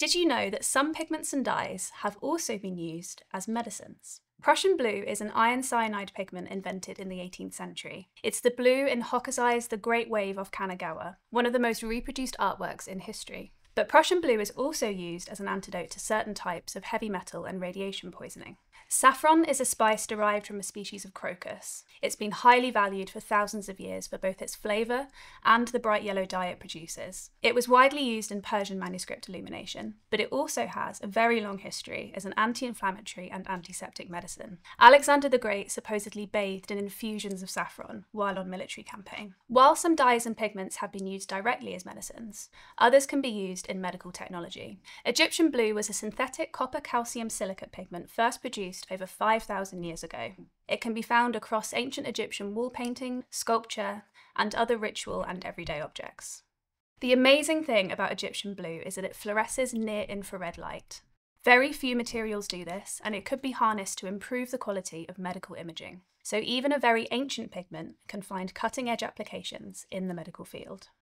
Did you know that some pigments and dyes have also been used as medicines? Prussian blue is an iron cyanide pigment invented in the 18th century. It's the blue in Hokusai's The Great Wave of Kanagawa, one of the most reproduced artworks in history. But Prussian blue is also used as an antidote to certain types of heavy metal and radiation poisoning. Saffron is a spice derived from a species of crocus. It's been highly valued for thousands of years for both its flavour and the bright yellow dye it produces. It was widely used in Persian manuscript illumination, but it also has a very long history as an anti inflammatory and antiseptic medicine. Alexander the Great supposedly bathed in infusions of saffron while on military campaign. While some dyes and pigments have been used directly as medicines, others can be used in medical technology. Egyptian blue was a synthetic copper calcium silicate pigment first produced over 5,000 years ago. It can be found across ancient Egyptian wall painting, sculpture, and other ritual and everyday objects. The amazing thing about Egyptian blue is that it fluoresces near infrared light. Very few materials do this, and it could be harnessed to improve the quality of medical imaging. So even a very ancient pigment can find cutting edge applications in the medical field.